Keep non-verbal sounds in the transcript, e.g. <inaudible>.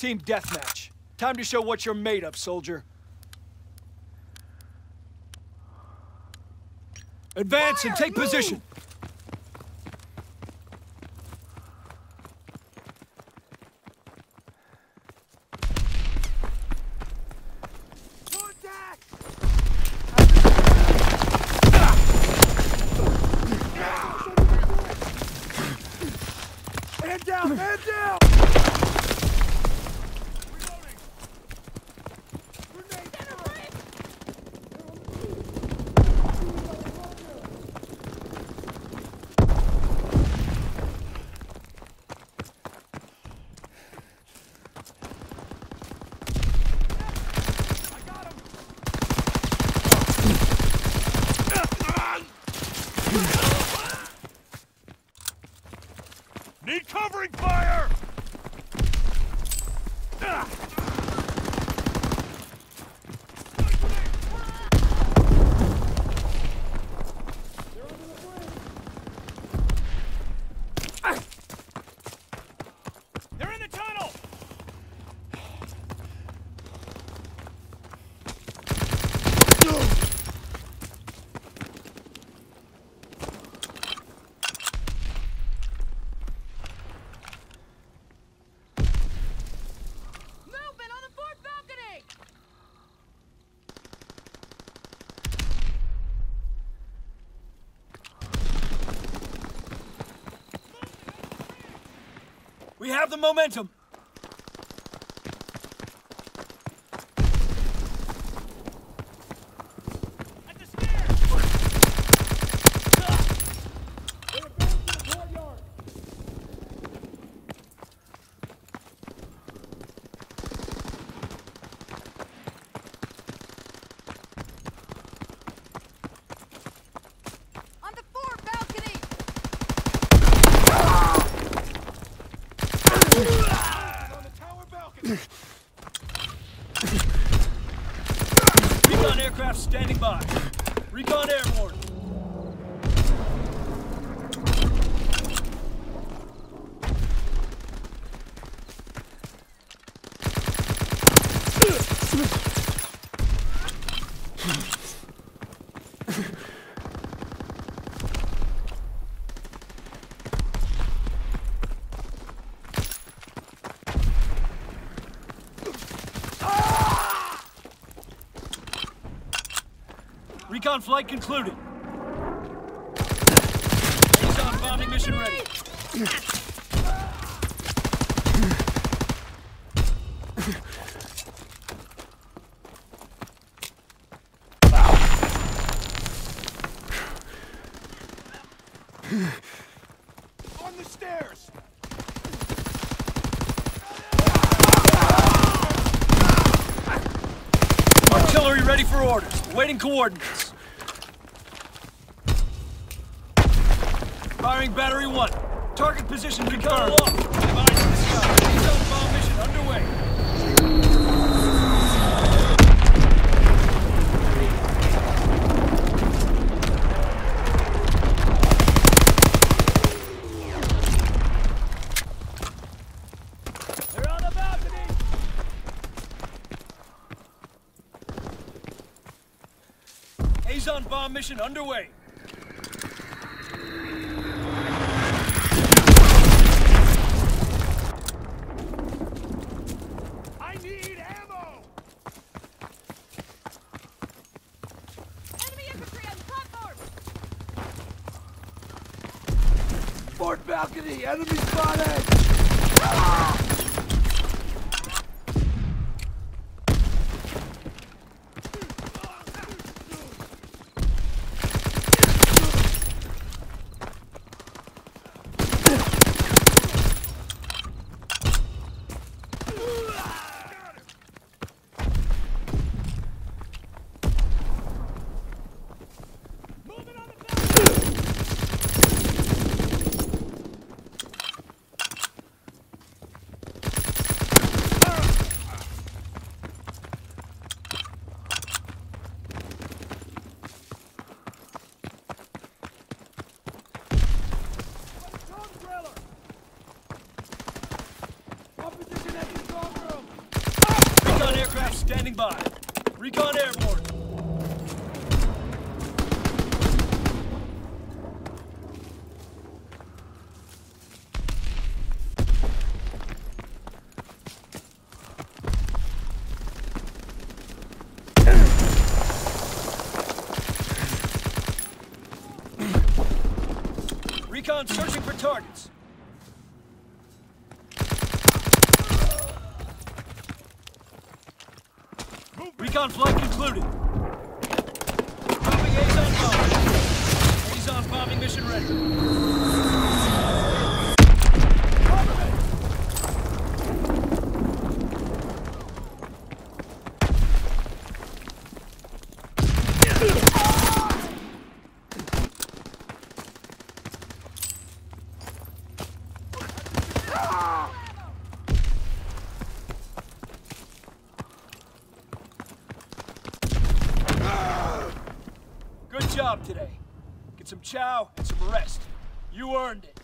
Team deathmatch. Time to show what you're made of, soldier. Advance and take position. Covering fire! They're in the tunnel! Movement on the fourth balcony! We have the momentum. At the stairs! On the fourth balcony! On the tower balcony! Recon aircraft standing by. Recon airborne. <laughs> Recon flight concluded. Recon bombing mission ready. On the stairs! Artillery ready for orders. Waiting coordinates. Firing battery one. Target position confirmed. Mission underway. Azon bomb mission underway. Fourth balcony! Enemy spotted! Ah! Moving on the balcony! By. Recon airborne. Recon searching for targets. Recon flight concluded. Dropping Azon bomb. Azon bombing mission ready. Job today. Get some chow and some rest. You earned it.